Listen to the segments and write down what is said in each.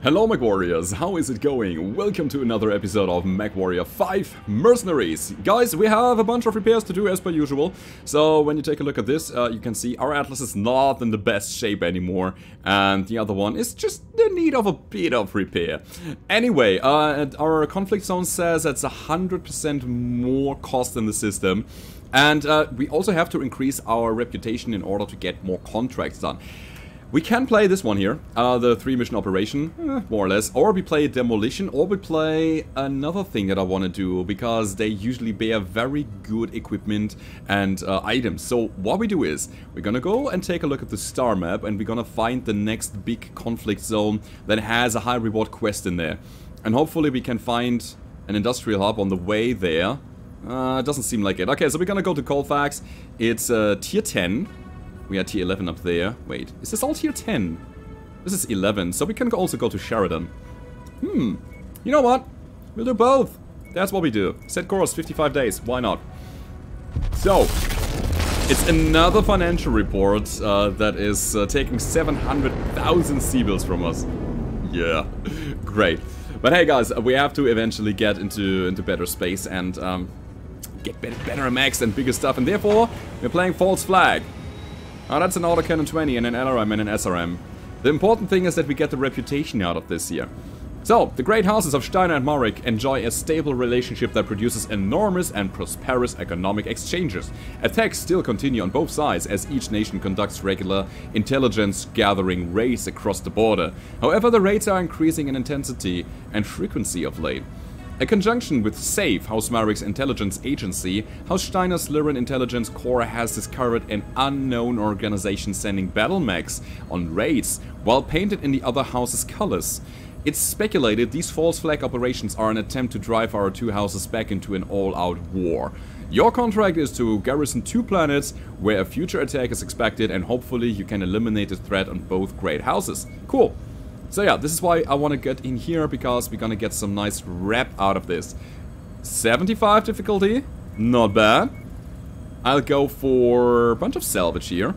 Hello Mech Warriors, how is it going? Welcome to another episode of Mech Warrior 5 Mercenaries. Guys, we have a bunch of repairs to do as per usual. So when you take a look at this, uh, you can see our Atlas is not in the best shape anymore. And the other one is just in need of a bit of repair. Anyway, uh, our conflict zone says it's 100% more cost in the system. And uh, we also have to increase our reputation in order to get more contracts done. We can play this one here, uh, the three mission operation, eh, more or less, or we play demolition, or we play another thing that I want to do, because they usually bear very good equipment and uh, items. So what we do is, we're gonna go and take a look at the star map, and we're gonna find the next big conflict zone that has a high reward quest in there. And hopefully we can find an industrial hub on the way there. Uh, doesn't seem like it. Okay, so we're gonna go to Colfax. It's uh, tier 10. We had tier 11 up there. Wait, is this all tier 10? This is 11, so we can also go to Sheridan. Hmm, you know what? We'll do both. That's what we do. Set course, 55 days. Why not? So, it's another financial report uh, that is uh, taking 700,000 C-bills from us. Yeah, great. But hey guys, we have to eventually get into into better space and um, get better, better mechs and bigger stuff. And therefore, we're playing False Flag. Oh, that's an autocannon 20 and an LRM and an SRM. The important thing is that we get the reputation out of this here. So, the great houses of Steiner and Marik enjoy a stable relationship that produces enormous and prosperous economic exchanges. Attacks still continue on both sides as each nation conducts regular intelligence gathering raids across the border. However, the raids are increasing in intensity and frequency of late. A conjunction with SAFE, House Marik's intelligence agency, House Steiner's Lyran intelligence corps has discovered an unknown organization sending battle mechs on raids while painted in the other house's colors. It's speculated these false flag operations are an attempt to drive our two houses back into an all-out war. Your contract is to garrison two planets where a future attack is expected and hopefully you can eliminate the threat on both great houses. Cool. So yeah, this is why I want to get in here, because we're gonna get some nice rep out of this. 75 difficulty, not bad. I'll go for a bunch of salvage here.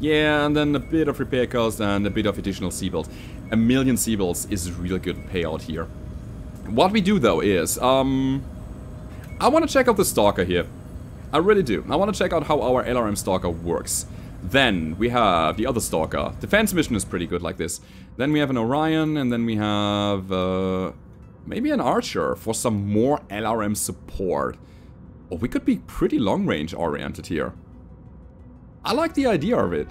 Yeah, and then a bit of repair cost and a bit of additional C-bills. A million C-bills is a real good payout here. What we do though is, um... I want to check out the Stalker here. I really do. I want to check out how our LRM Stalker works. Then we have the other Stalker. Defense mission is pretty good like this. Then we have an Orion, and then we have uh, maybe an Archer for some more LRM support. Or we could be pretty long range oriented here. I like the idea of it.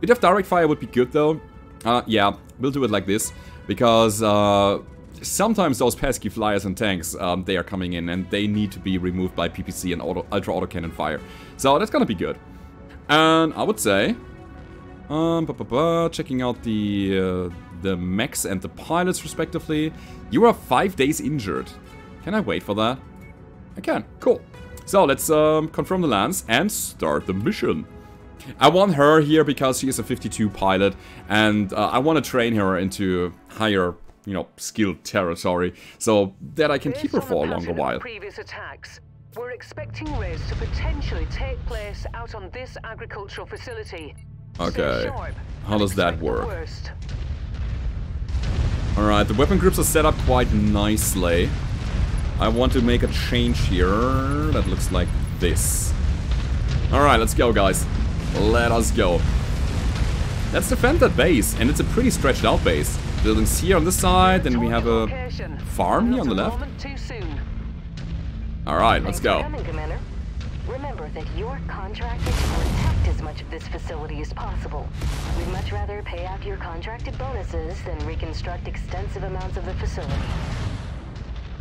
Bit of direct fire would be good though. Uh, yeah, we'll do it like this. Because uh, sometimes those pesky flyers and tanks, um, they are coming in and they need to be removed by PPC and auto, ultra fire. So that's gonna be good. And I would say, um, checking out the uh, the mechs and the pilots respectively. You are five days injured. Can I wait for that? I can. Cool. So let's um, confirm the lance and start the mission. I want her here because she is a 52 pilot, and uh, I want to train her into higher, you know, skilled territory, so that I can keep her for a longer while. Previous attacks. We're expecting raids to potentially take place out on this agricultural facility. Okay. How does that work? Alright, the weapon groups are set up quite nicely. I want to make a change here that looks like this. Alright, let's go guys. Let us go. Let's defend that base, and it's a pretty stretched out base. Buildings here on this side, then we have a farm here on the left. Alright, let's go. Remember that you're contracted to protect as much of this facility as possible. We'd much rather pay out your contracted bonuses than reconstruct extensive amounts of the facility.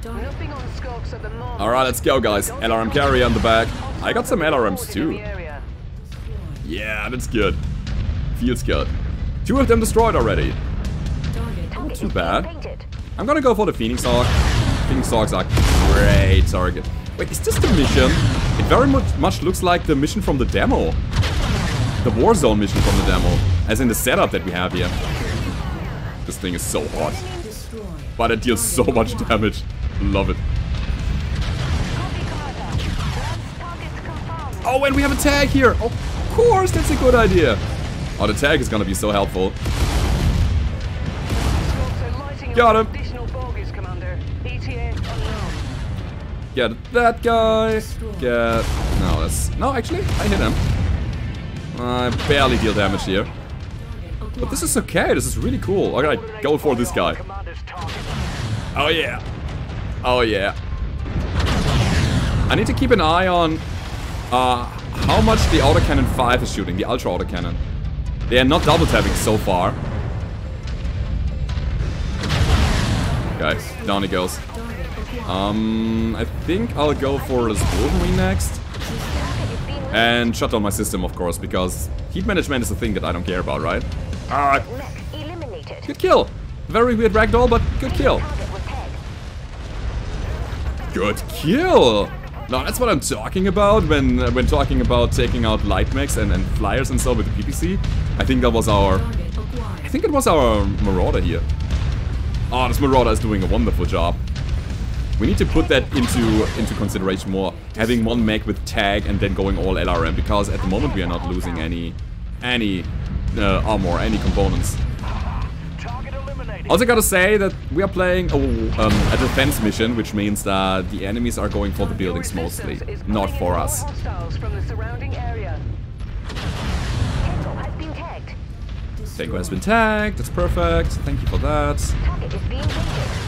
Alright, let's go guys. LRM carrier on the back. I got some LRMs too. Yeah, that's good. Feels good. Two of them destroyed already. Not too bad. I'm gonna go for the Phoenix Hawk. Phoenix Hawks are great target. Wait, is this the mission? It very much, much looks like the mission from the demo. The Warzone mission from the demo. As in the setup that we have here. This thing is so hot. But it deals so much damage. Love it. Oh, and we have a tag here. Of course, that's a good idea. Oh, the tag is gonna be so helpful. Got him. Get that guy. Get... No, that's... No, actually, I hit him. I barely deal damage here. But this is okay, this is really cool. Alright, go for this guy. Oh yeah. Oh yeah. I need to keep an eye on uh, how much the autocannon 5 is shooting, the ultra autocannon. They are not double tapping so far. Okay, down he goes. Um, I think I'll go for this Wolverine next. And shut down my system, of course, because heat management is a thing that I don't care about, right? Ah, good kill. Very weird ragdoll, but good kill. Target was tagged. Good kill! No, that's what I'm talking about when uh, when talking about taking out light mechs and, and flyers and so with the PPC. I think that was our... I think it was our Marauder here. Oh, this Marauder is doing a wonderful job. We need to put that into into consideration more. Having one mech with tag and then going all LRM because at the moment we are not losing any any uh, armor, any components. Also gotta say that we are playing a, um, a defense mission, which means that the enemies are going for the buildings mostly, not for us. Hostiles from the surrounding area. Tango has been tagged. Tango has been tagged, that's perfect. Thank you for that.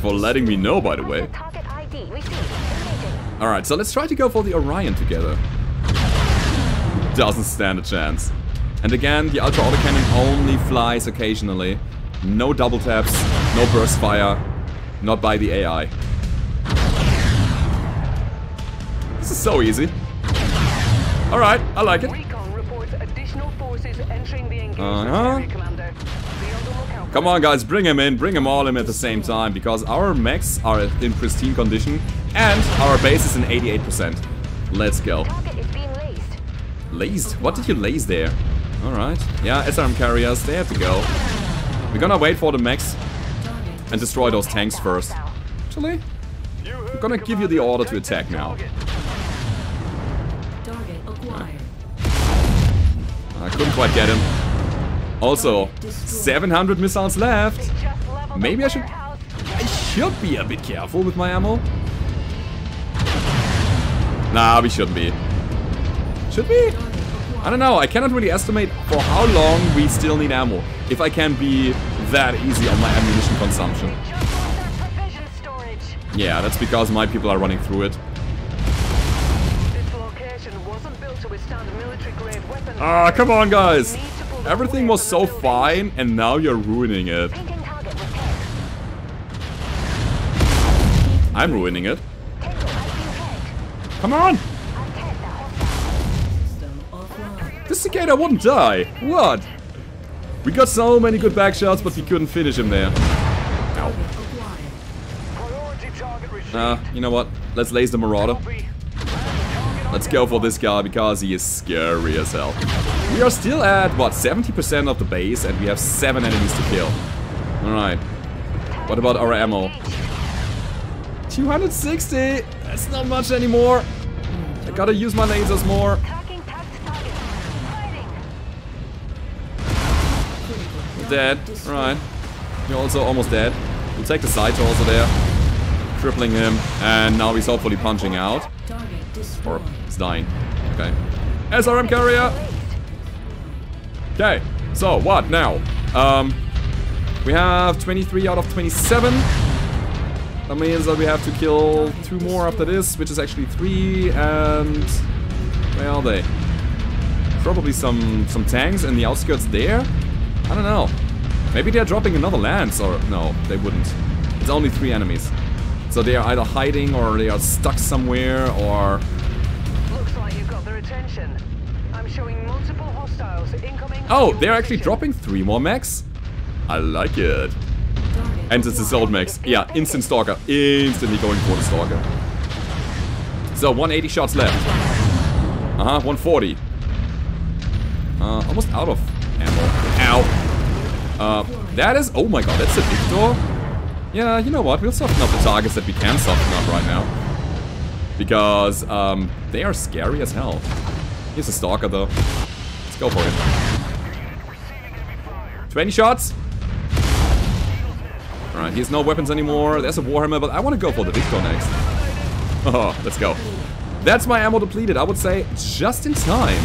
For letting me know, by the way. Target ID received. Eliminated. Alright, so let's try to go for the Orion together. Doesn't stand a chance. And again, the Ultra Autocannon only flies occasionally. No double taps, no burst fire, not by the AI. This is so easy. Alright, I like it. Recon reports additional forces entering the engagement Uh-huh. area, Commander. Be on the lookout. Come on guys, bring him in, bring them all in at the same time, because our mechs are in pristine condition, and our base is in 88%. Let's go. Target is being lased. Lazed? What did you laze there? Alright. Yeah, SRM carriers, they have to go. We're gonna wait for the mechs and destroy those tanks first. Actually, I'm gonna give you the order to attack now. I couldn't quite get him. Also, 700 missiles left. Maybe I should- I should be a bit careful with my ammo. Nah, we shouldn't be. Should we? I don't know, I cannot really estimate for how long we still need ammo. If I can be that easy on my ammunition consumption. Just lost our provision storage. Yeah, that's because my people are running through it. This location wasn't built to withstand military-grade weapons. Ah, come on guys! Everything was so fine and now you're ruining it. I'm ruining it. Come on! This cicada wouldn't die. What? We got so many good back shots, but we couldn't finish him there. Ow. Uh, you know what? Let's lace the Marauder. Let's go for this guy because he is scary as hell. We are still at, what, 70% of the base and we have 7 enemies to kill. Alright. What about our ammo? 260! That's not much anymore. I gotta use my lasers more. Dead. Right. You're also almost dead. We'll take the side also there. Tripling him. And now he's hopefully punching out. Or he's dying. Okay. SRM carrier! Okay. So, what now? Um, we have 23 out of 27. That means that we have to kill two more after this, which is actually three, and... Where are they? Probably some, some tanks in the outskirts there? I don't know. Maybe they're dropping another lance, or... No, they wouldn't. It's only three enemies. So they are either hiding, or they are stuck somewhere, or... Looks like you got their attention. Multiple hostiles incoming. Oh, they're actually dropping three more mechs? I like it. And it's his old mechs. Yeah, instant stalker. Instantly going for the stalker. So, 180 shots left. Uh-huh, 140. Uh, almost out of ammo. Ow. Uh, that is... Oh my god, that's a Victor? Yeah, you know what? We'll soften up the targets that we can soften up right now. Because, um, they are scary as hell. Here's a stalker, though. Let's go for it. 20 shots. Alright, he has no weapons anymore. There's a Warhammer, but I want to go for the Victor next. Oh, let's go. That's my ammo depleted, I would say just in time.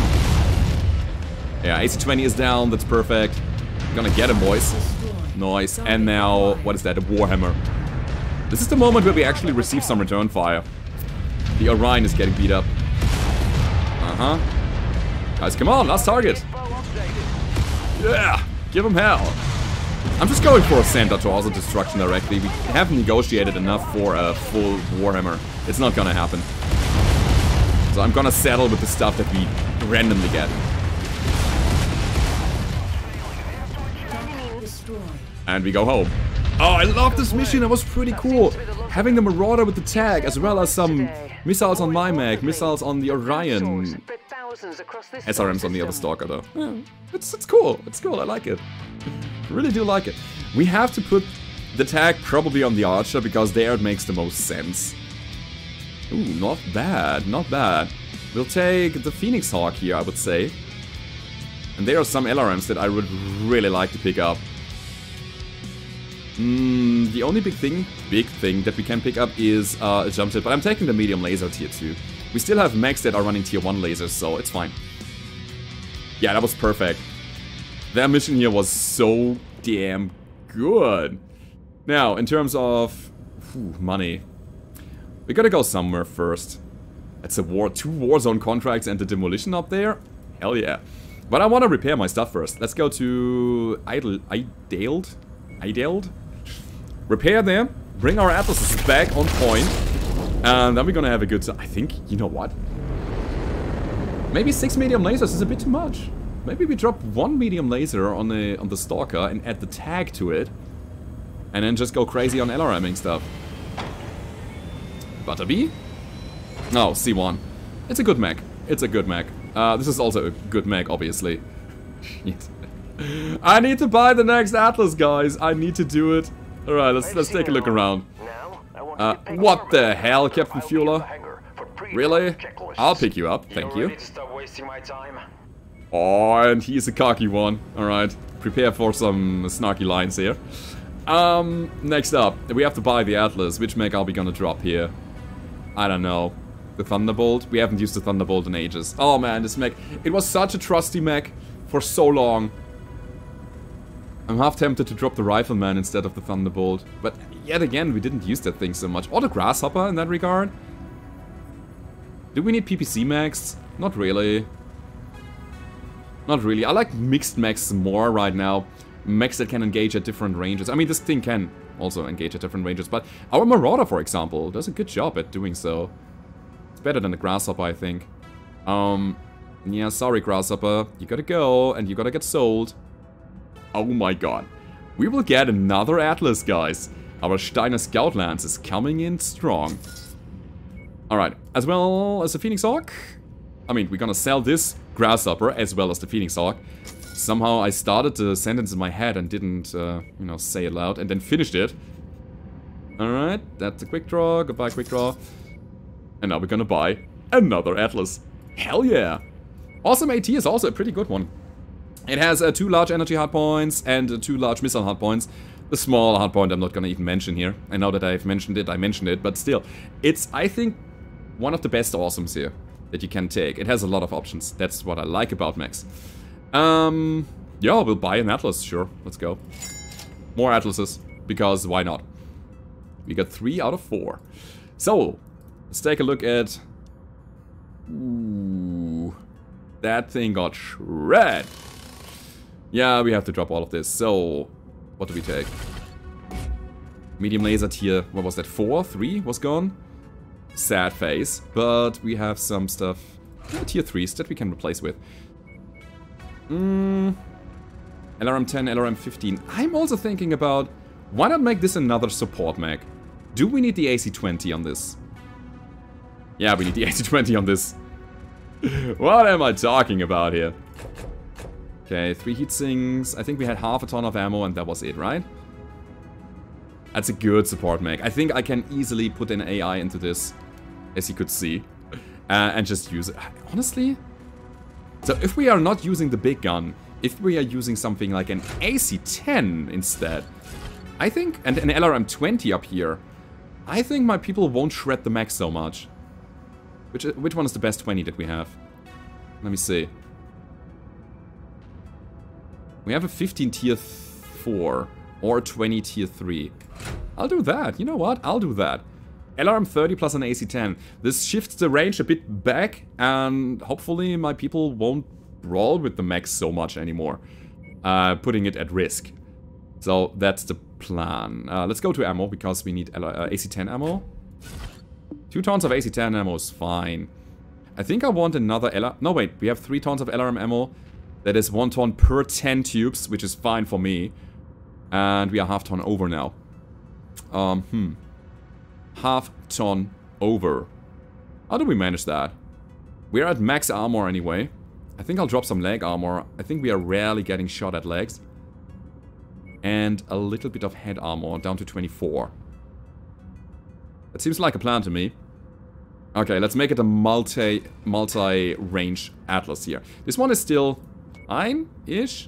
Yeah, AC-20 is down, that's perfect. Gonna get him, boys. Nice. And now, what is that? A Warhammer. This is the moment where we actually receive some return fire. The Orion is getting beat up. Uh-huh. Guys, come on, last target. Yeah, give him hell. I'm just going for a Santa to also destruction directly. We haven't negotiated enough for a full Warhammer. It's not gonna happen. So I'm gonna settle with the stuff that we randomly get. And we go home. Oh, I love this mission. It was pretty cool. Having the Marauder with the tag, as well as some missiles on my mag, missiles on the Orion. SRMs on the other Stalker, though. Yeah, it's, it's cool. It's cool. I like it. really do like it. We have to put the tag probably on the Archer, because there it makes the most sense. Ooh, not bad. Not bad. We'll take the Phoenix Hawk here, I would say. And there are some LRMs that I would really like to pick up. Mm, the only big thing, big thing that we can pick up is uh, a jump jet, but I'm taking the medium laser tier 2. We still have mechs that are running tier 1 lasers, so it's fine. Yeah, that was perfect. Their mission here was so damn good. Now, in terms of whew, money, we gotta go somewhere first. It's a war, two Warzone contracts and the demolition up there? Hell yeah. But I want to repair my stuff first. Let's go to Idle, Idaled? Idaled? Repair them, bring our Atlases back on point, and then we're gonna have a good. I think, you know what? Maybe six medium lasers is a bit too much. Maybe we drop one medium laser on the on the Stalker and add the tag to it, and then just go crazy on LRMing stuff. Butterbee? No, C1. It's a good mech. It's a good mech. Uh, this is also a good mech, obviously. yes. I need to buy the next Atlas, guys. I need to do it. Alright, let's let's take a look around. Uh, what the hell, Captain Fueler? Really? I'll pick you up, thank you. Oh, and he's a cocky one. Alright, prepare for some snarky lines here. Um, next up, we have to buy the Atlas. Which mech are we gonna drop here? I don't know. The Thunderbolt? We haven't used the Thunderbolt in ages. Oh man, this mech. It was such a trusty mech for so long. I'm half tempted to drop the Rifleman instead of the Thunderbolt. But yet again, we didn't use that thing so much. Or the Grasshopper in that regard. Do we need PPC mechs? Not really. Not really. I like mixed mechs more right now. Mechs that can engage at different ranges. I mean, this thing can also engage at different ranges. But our Marauder, for example, does a good job at doing so. It's better than the Grasshopper, I think. Um, yeah, sorry, Grasshopper. You gotta go, and you gotta get sold. Oh my god. We will get another Atlas, guys. Our Steiner Scout Lance is coming in strong. Alright, as well as the Phoenix Hawk. I mean, we're gonna sell this Grasshopper as well as the Phoenix Hawk. Somehow I started the sentence in my head and didn't, uh, you know, say it loud and then finished it. Alright, that's a Quickdraw. Goodbye, Quickdraw. And now we're gonna buy another Atlas. Hell yeah! Awesome 8T is also a pretty good one. It has uh, two large energy hardpoints and uh, two large missile hardpoints. The small hard point I'm not gonna even mention here. I know that I've mentioned it, I mentioned it, but still. It's, I think, one of the best awesomes here that you can take. It has a lot of options. That's what I like about mechs. Um, yeah, we'll buy an Atlas, sure. Let's go. More Atlases, because why not? We got three out of four. So, let's take a look at... Ooh, that thing got shred. Yeah, we have to drop all of this. So, what do we take? Medium laser tier, what was that, 4? 3 was gone? Sad face, but we have some stuff, uh, tier 3s that we can replace with. Mm, LRM 10, LRM 15. I'm also thinking about, why not make this another support mech? Do we need the AC-20 on this? Yeah, we need the AC-20 on this. what am I talking about here? Okay, three heat sinks. I think we had half a ton of ammo and that was it, right? That's a good support mech. I think I can easily put an AI into this, as you could see, uh, and just use it. Honestly? So if we are not using the big gun, if we are using something like an AC-10 instead, I think, and an LRM-20 up here. I think my people won't shred the mech so much. Which, which one is the best 20 that we have? Let me see. We have a 15 tier 4 or 20 tier 3. I'll do that. You know what? I'll do that. LRM 30 plus an AC-10. This shifts the range a bit back and hopefully my people won't brawl with the mechs so much anymore. Uh, putting it at risk. So that's the plan. Uh, let's go to ammo because we need uh, AC-10 ammo. Two tons of AC-10 ammo is fine. I think I want another LR... No, wait. We have three tons of LRM ammo. That is one ton per 10 tubes, which is fine for me. And we are half ton over now. Um, hmm. Half ton over. How do we manage that? We're at max armor anyway. I think I'll drop some leg armor. I think we are rarely getting shot at legs. And a little bit of head armor down to 24. That seems like a plan to me. Okay, let's make it a multi, multi-range Atlas here. This one is still fine-ish.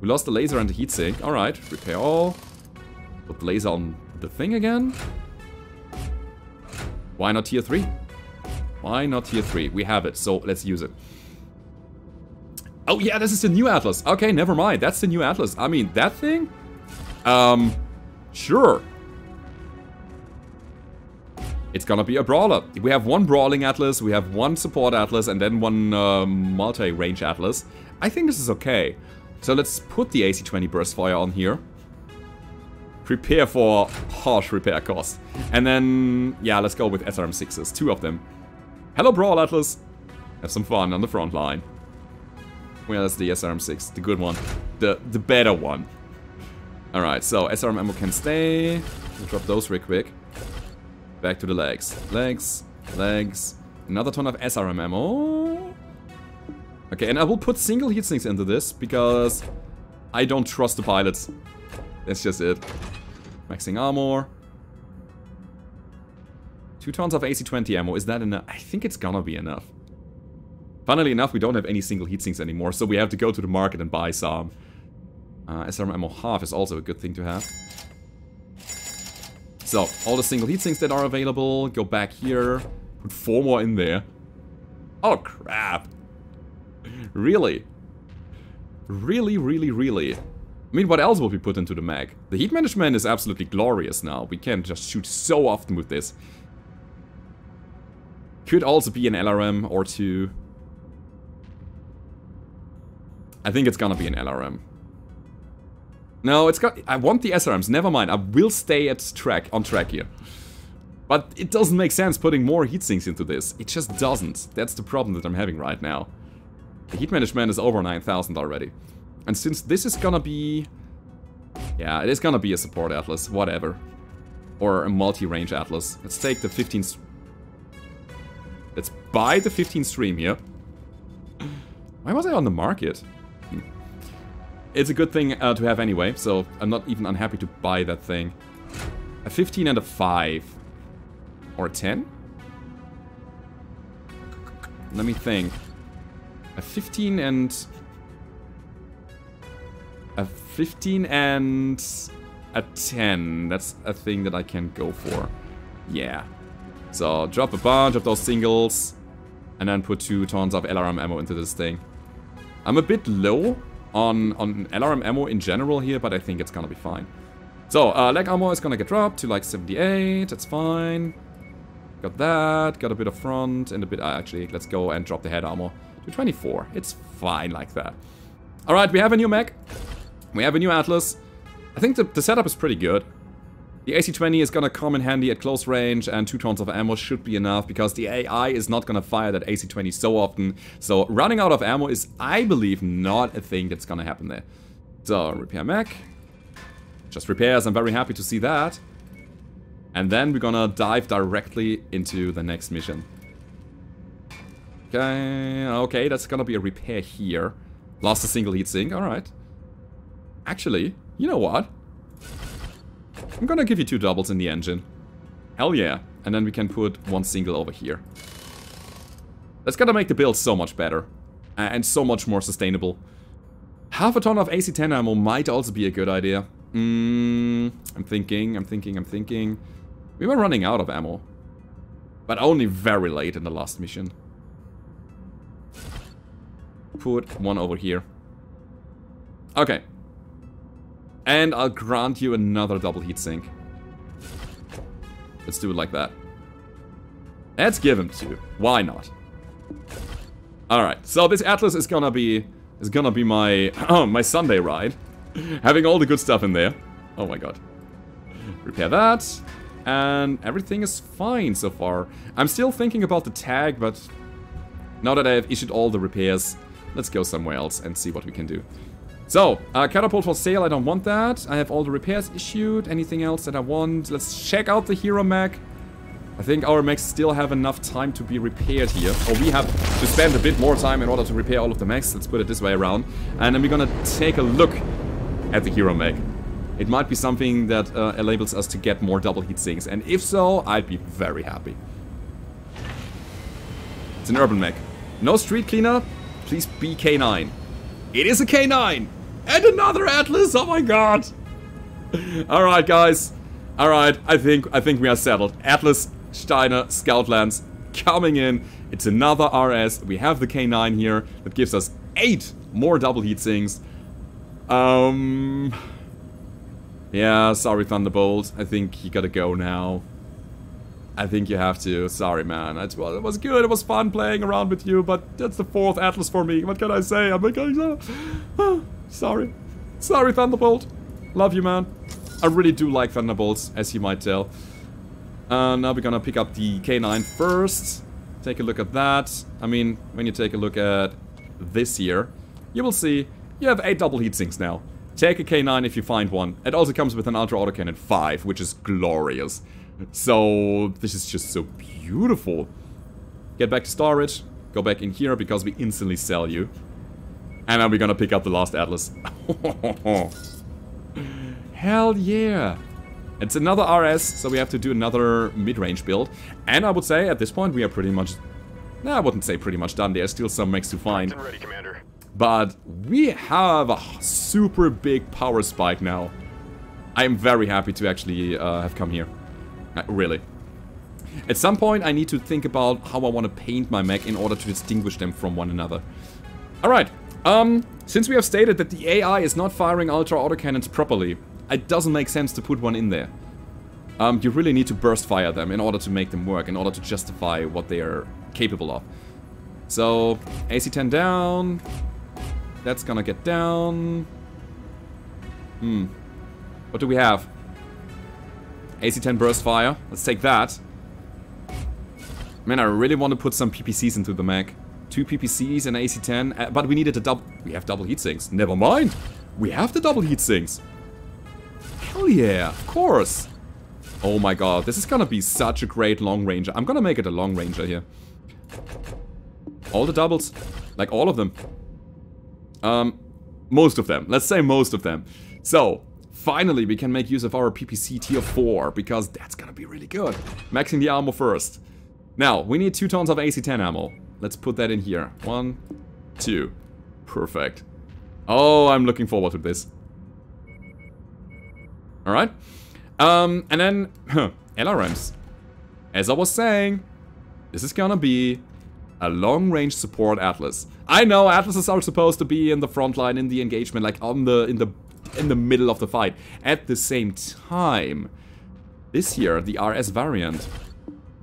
We lost the laser and the heatsink. Alright, repair all. Put the laser on the thing again. Why not tier 3? Why not tier 3? We have it, so let's use it. Oh yeah, this is the new Atlas. Okay, never mind. That's the new Atlas. I mean, that thing? Um, sure. It's gonna be a brawler. We have one brawling atlas, we have one support atlas, and then one uh, multi-range atlas. I think this is okay. So let's put the AC-20 burst fire on here. Prepare for harsh repair cost. And then, yeah, let's go with SRM-6s, two of them. Hello, Brawl Atlas. Have some fun on the front line. Where's the SRM-6? The good one. The, the better one. Alright, so SRM ammo can stay. We'll drop those real quick. Back to the legs. Legs, legs. Another ton of SRM ammo. Okay, and I will put single heat sinks into this because I don't trust the pilots. That's just it. Maxing armor. Two tons of AC-20 ammo. Is that enough? I think it's gonna be enough. Funnily enough, we don't have any single heat sinks anymore, so we have to go to the market and buy some. Uh, SRM ammo half is also a good thing to have. So, all the single heat sinks that are available, go back here, put four more in there. Oh, crap. Really? Really, really, really? I mean, what else will we put into the mag? The heat management is absolutely glorious now. We can just shoot so often with this. Could also be an LRM or two. I think it's gonna be an LRM. No, it's got. I want the SRMs. Never mind. I will stay at track on track here. But it doesn't make sense putting more heat sinks into this. It just doesn't. That's the problem that I'm having right now. The heat management is over 9,000 already. And since this is gonna be... Yeah, it is gonna be a support atlas, whatever. Or a multi-range atlas. Let's take the 15... Let's buy the 15 stream here. Why was I on the market? It's a good thing uh, to have anyway, so I'm not even unhappy to buy that thing. A 15 and a 5. Or a 10? Let me think. A 15 and... A 15 and... A 10. That's a thing that I can go for. Yeah. So, drop a bunch of those singles. And then put two tons of LRM ammo into this thing. I'm a bit low on, on LRM ammo in general here, but I think it's gonna be fine. So, uh, leg armor is gonna get dropped to like 78, that's fine. Got that, got a bit of front and a bit, uh, actually, let's go and drop the head armor to 24. It's fine like that. Alright, we have a new mech. We have a new Atlas. I think the, the setup is pretty good. The AC-20 is gonna come in handy at close range and 2 tons of ammo should be enough because the AI is not gonna fire that AC-20 so often. So running out of ammo is, I believe, not a thing that's gonna happen there. So, repair mech. Just repairs, I'm very happy to see that. And then we're gonna dive directly into the next mission. Okay, okay, that's gonna be a repair here. Lost a single heat sink, alright. Actually, you know what? I'm gonna give you two doubles in the engine. Hell yeah. And then we can put one single over here. That's gonna make the build so much better. And so much more sustainable. Half a ton of AC-10 ammo might also be a good idea. Mm, I'm thinking, I'm thinking, I'm thinking. We were running out of ammo. But only very late in the last mission. Put one over here. Okay. And I'll grant you another double heatsink. Let's do it like that. Let's give him two. Why not? Alright, so this Atlas is gonna be is gonna be my oh, my Sunday ride. Having all the good stuff in there. Oh my god. Repair that. And everything is fine so far. I'm still thinking about the tag, but now that I have issued all the repairs, let's go somewhere else and see what we can do. So, uh, catapult for sale, I don't want that. I have all the repairs issued. Anything else that I want? Let's check out the hero mech. I think our mechs still have enough time to be repaired here. Or we have to spend a bit more time in order to repair all of the mechs. Let's put it this way around. And then we're gonna take a look at the hero mech. It might be something that uh, enables us to get more double heat sinks. And if so, I'd be very happy. It's an urban mech. No street cleaner, please be K9. It is a K9! And another Atlas, oh my god! Alright guys. Alright, I think I think we are settled. Atlas, Steiner, Scout Lance coming in. It's another RS. We have the K9 here. That gives us eight more double heat sinks. Um... Yeah, sorry Thunderbolt. I think you gotta go now. I think you have to. Sorry, man. It, well, it was good. It was fun playing around with you, but that's the fourth Atlas for me. What can I say? I'm like, oh, sorry. Sorry, Thunderbolt. Love you, man. I really do like Thunderbolts, as you might tell. Uh, now we're gonna pick up the K9 first. Take a look at that. I mean, when you take a look at this here, you will see you have 8 double heat sinks now. Take a K9 if you find one. It also comes with an Ultra Autocannon 5, which is glorious. So, this is just so beautiful. Get back to storage. Go back in here because we instantly sell you. And then we're gonna pick up the last Atlas. Hell yeah! It's another RS, so we have to do another mid-range build. And I would say, at this point, we are pretty much... No, I wouldn't say pretty much done. There's still some mechs to find. Ready, Commander. But we have a super big power spike now. I'm very happy to actually uh, have come here. Uh, really. At some point, I need to think about how I want to paint my mech in order to distinguish them from one another. Alright, um, since we have stated that the AI is not firing ultra autocannons properly, it doesn't make sense to put one in there. Um, you really need to burst fire them in order to make them work, in order to justify what they are capable of. So, AC-10 down. That's gonna get down. Hmm. What do we have? AC-10 burst fire. Let's take that. Man, I really want to put some PPCs into the mech. Two PPCs and AC-10, uh, but we needed a double... We have double heat sinks. Never mind. We have the double heat sinks. Hell yeah, of course. Oh my god, this is gonna be such a great long ranger. I'm gonna make it a long ranger here. All the doubles. Like all of them. Um, most of them. Let's say most of them. So, finally we can make use of our PPC tier 4, because that's gonna be really good. Maxing the ammo first. Now, we need two tons of AC-10 ammo. Let's put that in here. One, two. Perfect. Oh, I'm looking forward to this. Alright. Um, and then, LRMs. As I was saying, this is gonna be a long-range support Atlas. I know Atlases are supposed to be in the front line, in the engagement, like on the in the in the middle of the fight. At the same time, this year, the RS variant,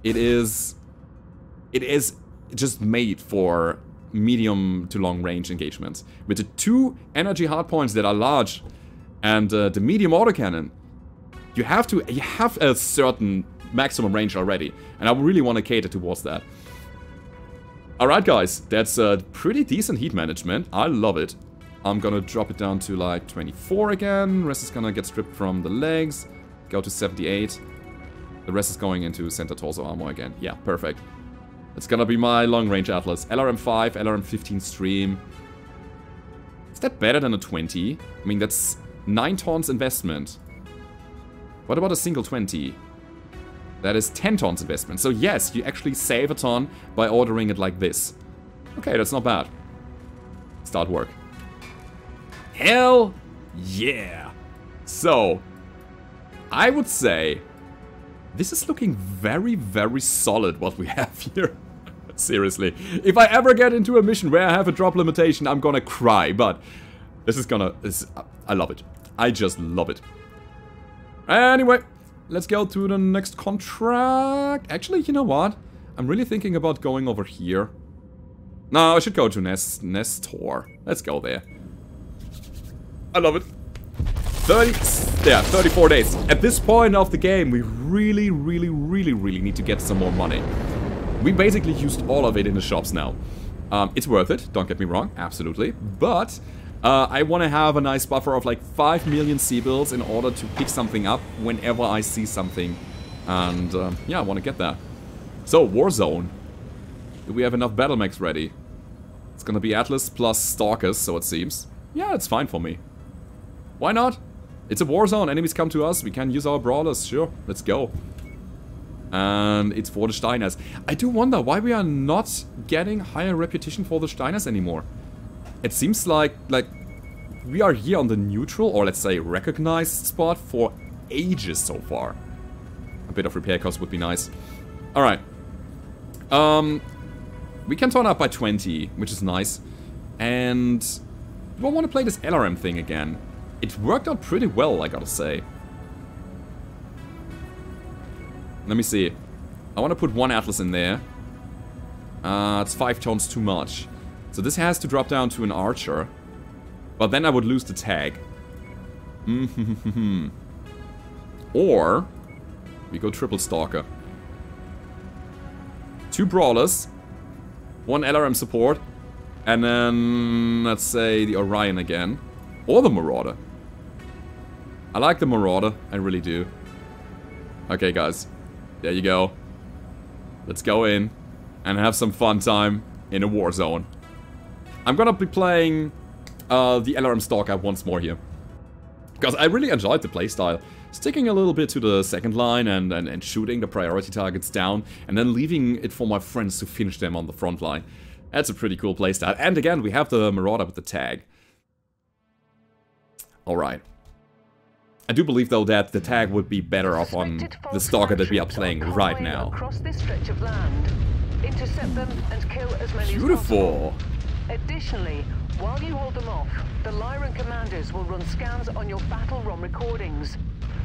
it is it is just made for medium to long range engagements. With the two energy hardpoints that are large and uh, the medium autocannon, you have to you have a certain maximum range already, and I really want to cater towards that. Alright guys, that's a pretty decent heat management. I love it. I'm gonna drop it down to like 24 again. Rest is gonna get stripped from the legs. Go to 78. The rest is going into center torso armor again. Yeah, perfect. It's gonna be my long-range Atlas. LRM-5, LRM-15 stream. Is that better than a 20? I mean, that's 9 tons investment. What about a single 20? That is 10 tons investment. So yes, you actually save a ton by ordering it like this. Okay, that's not bad. Start work. Hell yeah! So, I would say this is looking very, very solid what we have here. Seriously. If I ever get into a mission where I have a drop limitation, I'm gonna cry, but this is gonna... This, I love it. I just love it. Anyway, let's go to the next contract. Actually, you know what? I'm really thinking about going over here. No, I should go to Nest Nestor. Let's go there. I love it. 30, yeah, 34 days. At this point of the game, we really, really, really, really need to get some more money. We basically used all of it in the shops now. Um, it's worth it, don't get me wrong, absolutely. But uh, I want to have a nice buffer of like 5 million C-bills in order to pick something up whenever I see something. And uh, yeah, I want to get that. So, Warzone. Do we have enough battle mechs ready? It's gonna be Atlas plus Stalkers, so it seems. Yeah, it's fine for me. Why not? It's a war zone, enemies come to us, we can use our brawlers, sure, let's go. And it's for the Steiners. I do wonder why we are not getting higher reputation for the Steiners anymore. It seems like, like, we are here on the neutral, or let's say recognized spot for ages so far. A bit of repair cost would be nice. Alright. Um, we can turn up by 20, which is nice. And do I want to play this LRM thing again? It worked out pretty well, I gotta say. Let me see. I want to put one Atlas in there. Uh, it's five tones too much. So this has to drop down to an Archer. But then I would lose the tag. or we go triple Stalker. Two Brawlers. One LRM support. And then, let's say, the Orion again. Or the Marauder. I like the Marauder. I really do. Okay, guys. There you go. Let's go in and have some fun time in a war zone. I'm gonna be playing uh, the LRM Stalker once more here. Because I really enjoyed the playstyle. Sticking a little bit to the second line and, and, and shooting the priority targets down and then leaving it for my friends to finish them on the front line. That's a pretty cool playstyle. And again, we have the Marauder with the tag. Alright. I do believe though that the tag would be better off on the Stalker that we are playing right now. Across this stretch of land. Intercept them and kill as many Beautiful. Additionally, while you hold them off, the Lyran commanders will run scans on your battle ROM recordings.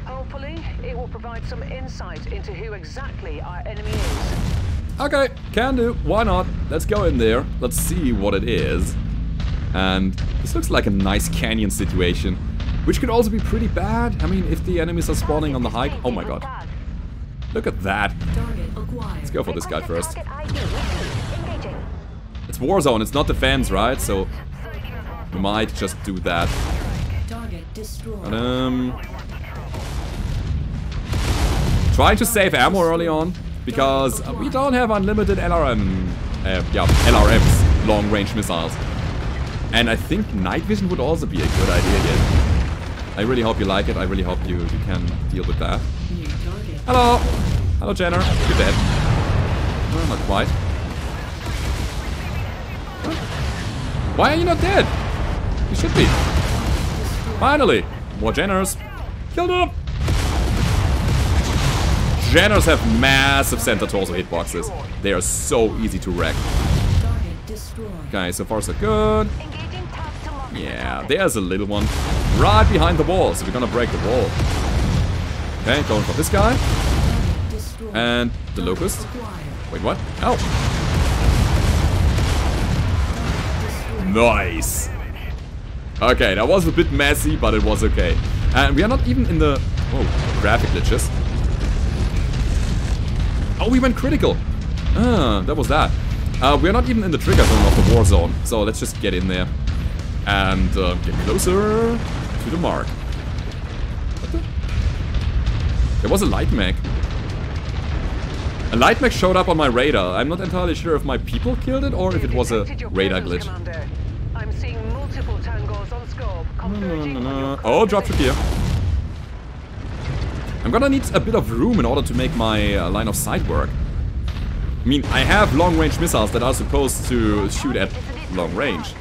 Hopefully, it will provide some insight into who exactly our enemy is. Okay, can do. Why not? Let's go in there. Let's see what it is. And this looks like a nice canyon situation. Which could also be pretty bad. I mean, if the enemies are spawning on the hike. Oh my god. Look at that. Let's go for this guy first. It's Warzone, it's not defense, right? So we might just do that. Um, trying to save ammo early on because we don't have unlimited LRM, uh, yeah, LRMs, long range missiles. And I think night vision would also be a good idea here. I really hope you like it. I really hope you, you can deal with that. Hello! Hello, Jenner. You're dead. No, not quite. Why are you not dead? You should be. Finally! More Jenners. Killed him! Jenners have massive center torso hitboxes. They are so easy to wreck. Target destroyed. Okay, so far so good. Yeah, there's a little one. Right behind the wall, so we're gonna break the wall. Okay, going for this guy. And the locust. Wait, what? Oh. Nice. Okay, that was a bit messy, but it was okay. And we are not even in the... Whoa, graphic glitches. Oh, we went critical. Ah, that was that. Uh, we are not even in the trigger zone of the war zone. So let's just get in there. And uh, get closer to the mark. What the? There was a light mech. A light mech showed up on my radar. I'm not entirely sure if my people killed it or if it was a radar glitch. Commander. I'm seeing multiple tangos on scope converging on your Oh, drop ship here. I'm gonna need a bit of room in order to make my uh, line of sight work. I mean, I have long-range missiles that are supposed to shoot at long range.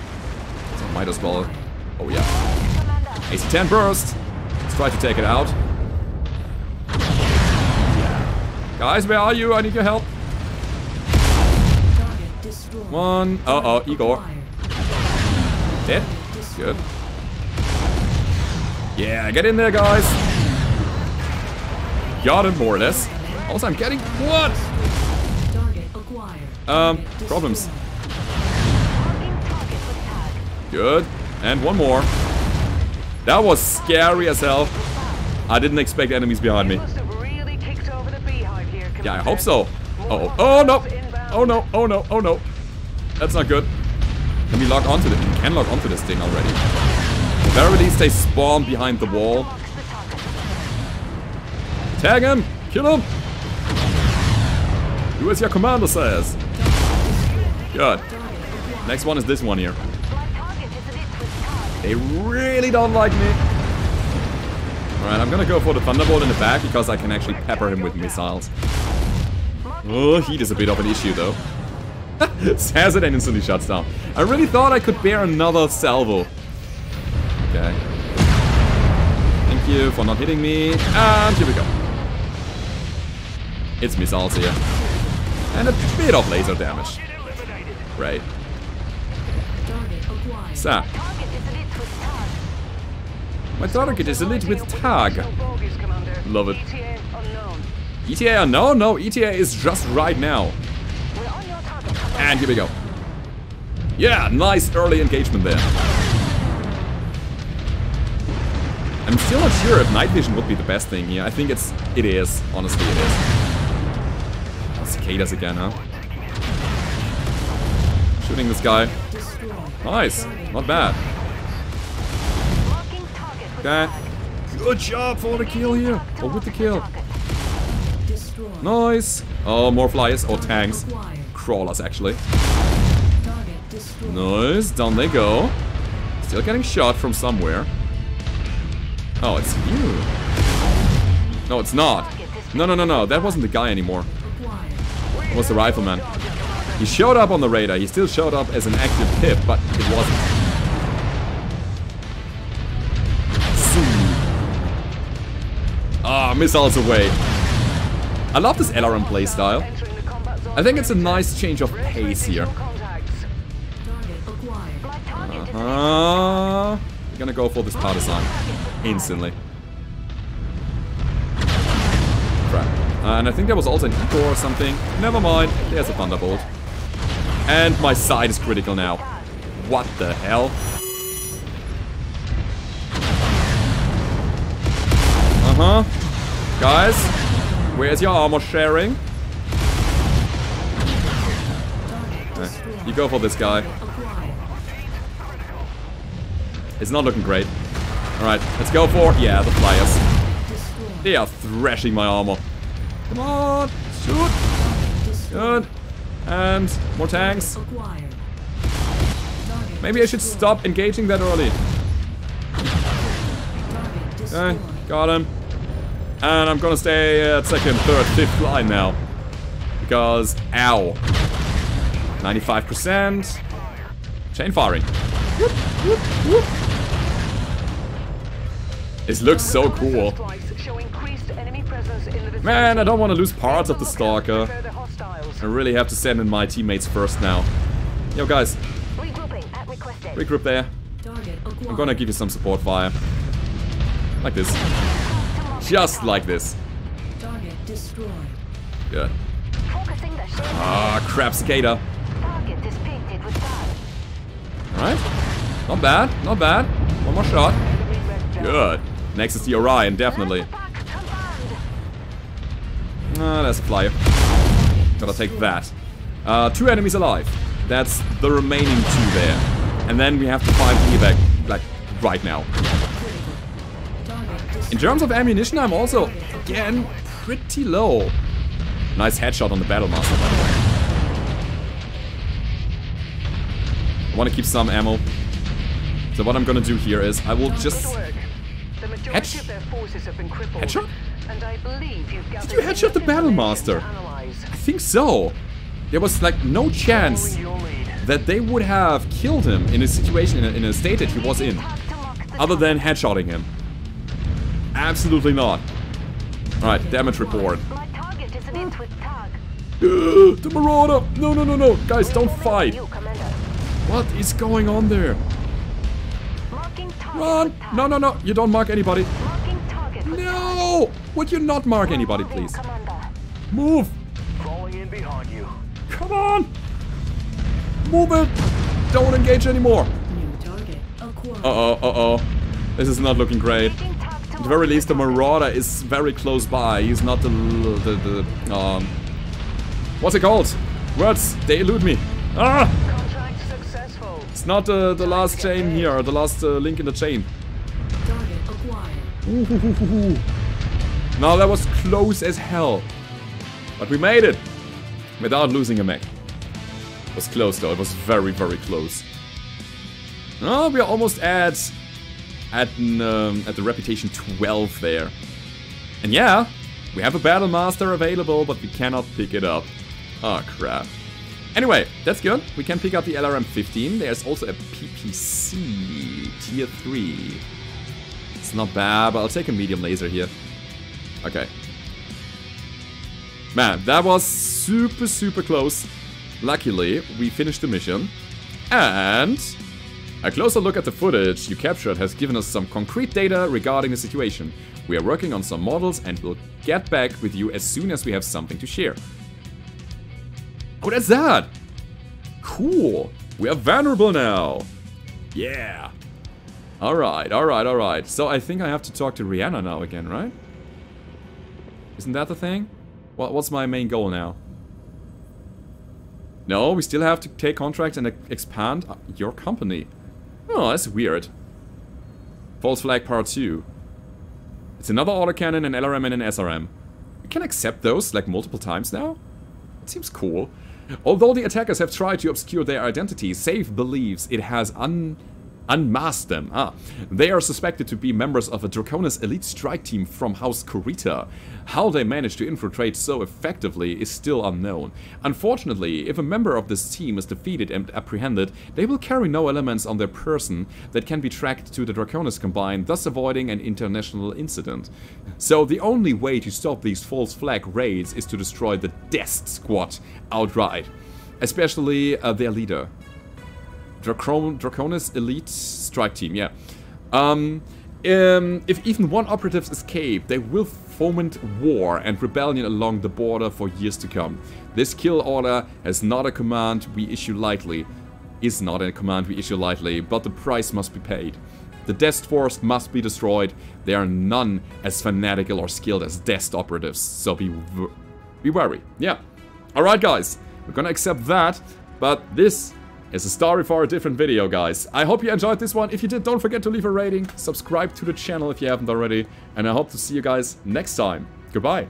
Might as well... Oh yeah. AC-10 burst! Let's try to take it out. Guys, where are you? I need your help. One. Uh-oh, Igor. Dead? Good. Yeah, get in there, guys. Got him, more or less. Also, I'm getting... What? Um, problems. Good. And one more. That was scary as hell. I didn't expect enemies behind me. Really kicked over the beehive here, Yeah, I hope so. Uh oh. Oh no. Oh no. Oh no. Oh no. That's not good. Can we log onto the? We can log onto this thing already. Very least they spawn behind the wall. Marks the target. Tag him. Kill him. Do as your commander says. Good. Next one is this one here. They really don't like me. Alright, I'm gonna go for the Thunderbolt in the back because I can actually pepper him with missiles. Oh, heat is a bit of an issue though. Says it and instantly shuts down. I really thought I could bear another salvo. Okay. Thank you for not hitting me. And here we go. It's missiles here. And a bit of laser damage. Right. Tag. my target is lit with tag. Love it. ETA unknown. No, no, ETA is just right now. And here we go. Yeah, nice early engagement there. I'm still not sure if night vision would be the best thing here. I think it's, it is. Honestly, it is. Cicadas again, huh? Shooting this guy. Destroyed. Nice. Not bad. Marking Okay. Good job for the kill here. Or with the kill. Target. Nice. Oh, more flyers or tanks. Crawlers, actually. Target destroyed. Nice, down they go. Still getting shot from somewhere. Oh, it's you. No, it's not. No, no, no, no. That wasn't the guy anymore. Acquired. It was the rifleman. He showed up on the radar. He still showed up as an active pip, but it wasn't. Ah, missiles away. I love this LRM playstyle. I think it's a nice change of pace here. Contacts. Target acquired. Black target is lit. Uh, we're gonna go for this partisan instantly. Crap. And I think there was also an eco or something. Never mind. There's a thunderbolt. And my side is critical now. What the hell? Uh huh. Guys, where's your armor sharing? You go for this guy. It's not looking great. Alright, let's go for, yeah, the flyers. They are thrashing my armor. Come on, shoot. Good. And more tanks. Maybe I should stop engaging that early. Okay, got him. And I'm gonna stay at second, third, fifth line now. Because, ow. 95%. Chain firing. Whoop, whoop, whoop. This looks so cool. Man, I don't want to lose parts of the Stalker. I really have to send in my teammates first now. Yo, guys, regroup there. I'm gonna give you some support fire. Like this. Just like this. Good. Ah, crap, tag. Alright. Not bad, not bad. One more shot. Good. Next is the Orion, definitely. Ah, there's a flyer. Gotta take that. Uh, two enemies alive. That's the remaining two there. And then we have to find the evac, like, right now. In terms of ammunition, I'm also, again, pretty low. Nice headshot on the Battle Master, by the way. I want to keep some ammo. So what I'm gonna do here is, I will just... work. The majority Headsh- of their forces have been crippled. Headshot? And I believe you've gathered you headshot the Battle Master? I think so. There was, like, no chance Following your lead. that they would have killed him in a situation, in a, in a state that he was in. Tag to mark the Other than headshotting him. Absolutely not. Alright, damage report. My target is an Intwit tag. Uh, the Marauder! No, no, no, no! Guys, don't fight! What is going on there? Run! No, no, no! You don't mark anybody. Would you not mark anybody, Moving, please? Commander. Move! Falling in behind you. Come on! Move it! Don't engage anymore! New target acquired. Uh-oh, uh-oh. This is not looking great. Taking tag to At the very least, the. Marauder is very close by. He's not the... the, the um... What's it called? Words, they elude me. Ah! It's not uh, the last chain here, the last uh, link in the chain. Target acquired. Ooh. Now that was close as hell. But we made it. Without losing a mech. It was close though, it was very, very close. Oh, we are almost at... At, um, at the reputation 12 there. And yeah, we have a Battle Master available, but we cannot pick it up. Oh crap. Anyway, that's good. We can pick up the LRM-15. There's also a PPC Tier 3. It's not bad, but I'll take a medium laser here. Okay. Man, that was super, super close. Luckily, we finished the mission. And a closer look at the footage you captured has given us some concrete data regarding the situation. We are working on some models and we'll get back with you as soon as we have something to share. Oh, that's that! Cool! We are vulnerable now! Yeah! Alright, alright, alright. So I think I have to talk to Ryana now again, right? Isn't that the thing? What, what's my main goal now? No, we still have to take contracts and expand uh, your company. Oh, that's weird. False flag part 2. It's another autocannon, an LRM, and an SRM. We can accept those, like, multiple times now? It seems cool. Although the attackers have tried to obscure their identity, SAFE believes it has un unmasked them. Ah, they are suspected to be members of a Draconis elite strike team from House Kurita. How they managed to infiltrate so effectively is still unknown. Unfortunately, if a member of this team is defeated and apprehended, they will carry no elements on their person that can be tracked to the Draconis Combine, thus avoiding an international incident. So the only way to stop these false flag raids is to destroy the Dest Squad outright. Especially uh, their leader. Dracon Draconis Elite Strike Team, yeah. Um, um, if even one operative escape, they will foment war and rebellion along the border for years to come. This kill order is not a command we issue lightly, is not a command we issue lightly, but the price must be paid. The Dest Force must be destroyed. There are none as fanatical or skilled as Dest operatives, so be, be wary. Yeah. Alright guys, we're gonna accept that, but this is a story for a different video, guys. I hope you enjoyed this one. If you did, don't forget to leave a rating, subscribe to the channel if you haven't already, and I hope to see you guys next time. Goodbye.